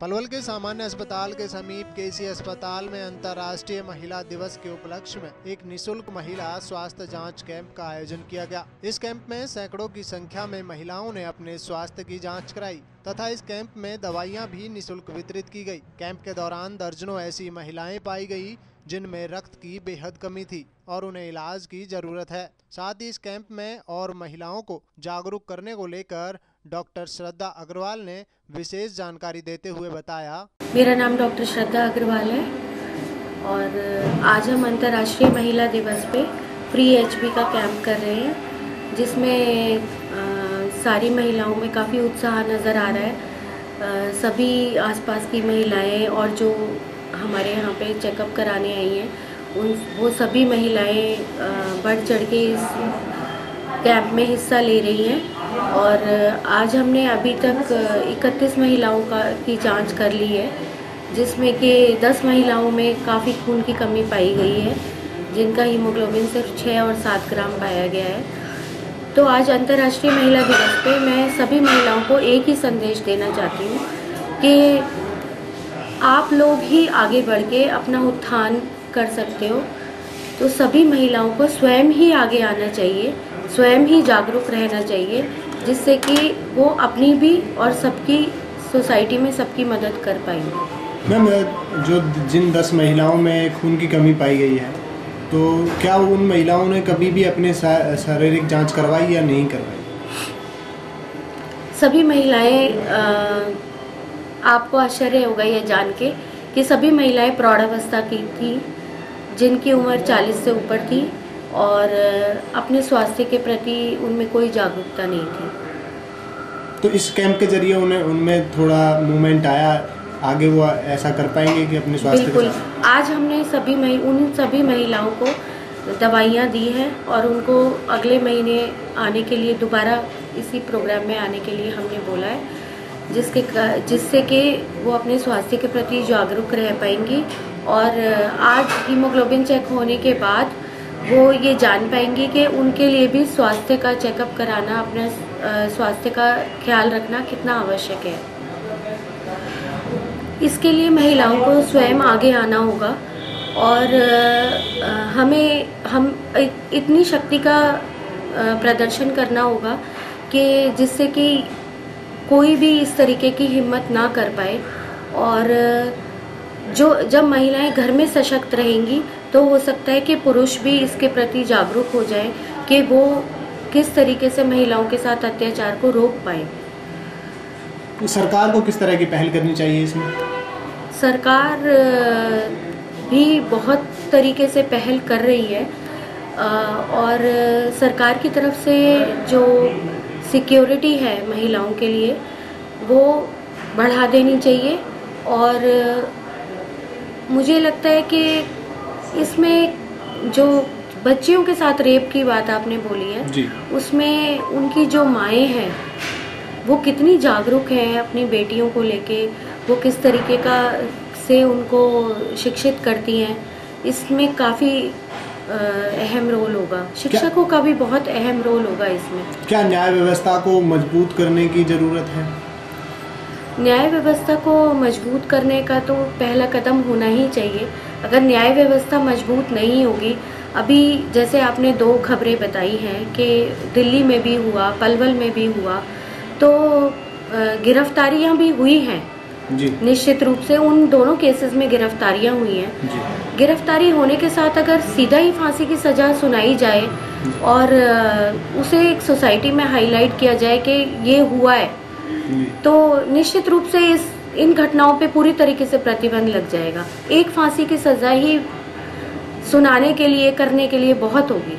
पलवल के सामान्य अस्पताल के समीप केसी अस्पताल में अंतर्राष्ट्रीय महिला दिवस के उपलक्ष्य में एक निशुल्क महिला स्वास्थ्य जाँच कैंप का आयोजन किया गया। इस कैंप में सैकड़ों की संख्या में महिलाओं ने अपने स्वास्थ्य की जाँच कराई तथा इस कैंप में दवाइयाँ भी निशुल्क वितरित की गई। कैंप के दौरान दर्जनों ऐसी महिलाएँ पाई गई, जिनमें रक्त की बेहद कमी थी और उन्हें इलाज की ज़रूरत है। साथ ही इस कैंप में और महिलाओं को जागरूक करने को लेकर डॉक्टर श्रद्धा अग्रवाल ने विशेष जानकारी देते हुए बताया। मेरा नाम डॉक्टर श्रद्धा अग्रवाल है और आज हम अंतर्राष्ट्रीय महिला दिवस पे फ्री एच का कैंप कर रहे हैं, जिसमें सारी महिलाओं में काफ़ी उत्साह नज़र आ रहा है। सभी आसपास की महिलाएँ और जो हमारे यहाँ पे चेकअप कराने आई हैं, उन, वो सभी महिलाएँ बढ़ चढ़ के इस कैंप में हिस्सा ले रही हैं। और आज हमने अभी तक 31 महिलाओं का, की जाँच कर ली है, जिसमें कि 10 महिलाओं में काफ़ी खून की कमी पाई गई है, जिनका हीमोग्लोबिन सिर्फ़ 6 और 7 ग्राम पाया गया है। तो आज अंतर्राष्ट्रीय महिला दिवस पे मैं सभी महिलाओं को एक ही संदेश देना चाहती हूँ कि आप लोग ही आगे बढ़ के अपना उत्थान कर सकते हो। तो सभी महिलाओं को स्वयं ही आगे आना चाहिए। स्वयं ही जागरूक रहना चाहिए जिससे कि वो अपनी भी और सबकी सोसाइटी में सबकी मदद कर पाएँगे मैम जो जिन दस महिलाओं में खून की कमी पाई गई है तो क्या उन महिलाओं ने कभी भी अपने शारीरिक जाँच करवाई या नहीं करवाई? सभी महिलाएँ आपको आश्चर्य होगा यह जान के कि सभी महिलाएँ प्रौढ़ावस्था की थी जिनकी उम्र 40 से ऊपर थी। और अपने स्वास्थ्य के प्रति उनमें कोई जागरूकता नहीं थी। तो इस कैंप के ज़रिए उन्हें उनमें थोड़ा मूवमेंट आया आगे वो ऐसा कर पाएँगे कि अपने स्वास्थ्य बिल्कुल। आज हमने सभी मही उन सभी महिलाओं को दवाइयाँ दी हैं और उनको अगले महीने आने के लिए दोबारा इसी प्रोग्राम में आने के लिए हमने बोला है जिसके जिससे कि वो अपने स्वास्थ्य के प्रति जागरूक रह पाएँगी। और आज हीमोग्लोबिन चेक होने के बाद वो ये जान पाएँगी कि उनके लिए भी स्वास्थ्य का चेकअप कराना, अपने स्वास्थ्य का ख्याल रखना कितना आवश्यक है। इसके लिए महिलाओं को स्वयं आगे आना होगा और हमें, हम इतनी शक्ति का प्रदर्शन करना होगा कि जिससे कि कोई भी इस तरीके की हिम्मत ना कर पाए और, जो, जब महिलाएँ घर में सशक्त रहेंगी तो हो सकता है कि पुरुष भी इसके प्रति जागरूक हो जाए कि वो किस तरीके से महिलाओं के साथ अत्याचार को रोक पाए। तो सरकार को किस तरह की पहल करनी चाहिए इसमें? सरकार भी बहुत तरीके से पहल कर रही है। और सरकार की तरफ़ से जो सिक्योरिटी है महिलाओं के लिए वो बढ़ा देनी चाहिए। और मुझे लगता है कि इसमें जो बच्चियों के साथ रेप की बात आपने बोली है जी। उसमें उनकी जो माएँ हैं वो कितनी जागरूक हैं अपनी बेटियों को लेके? वो किस तरीके का से उनको शिक्षित करती हैं? इसमें काफ़ी अहम रोल होगा। शिक्षकों का भी बहुत अहम रोल होगा इसमें। क्या न्याय व्यवस्था को मज़बूत करने की ज़रूरत है? न्याय व्यवस्था को मज़बूत करने का तो पहला कदम होना ही चाहिए। अगर न्याय व्यवस्था मज़बूत नहीं होगी अभी जैसे आपने दो खबरें बताई हैं कि दिल्ली में भी हुआ पलवल में भी हुआ तो गिरफ्तारियाँ भी हुई हैं। निश्चित रूप से उन दोनों केसेस में गिरफ्तारियाँ हुई हैं। गिरफ्तारी होने के साथ अगर सीधा ही फांसी की सजा सुनाई जाए और उसे एक सोसाइटी में हाईलाइट किया जाए कि ये हुआ है तो निश्चित रूप से इस इन घटनाओं पे पूरी तरीके से प्रतिबंध लग जाएगा। एक फांसी की सजा ही सुनाने के लिए, करने के लिए बहुत होगी।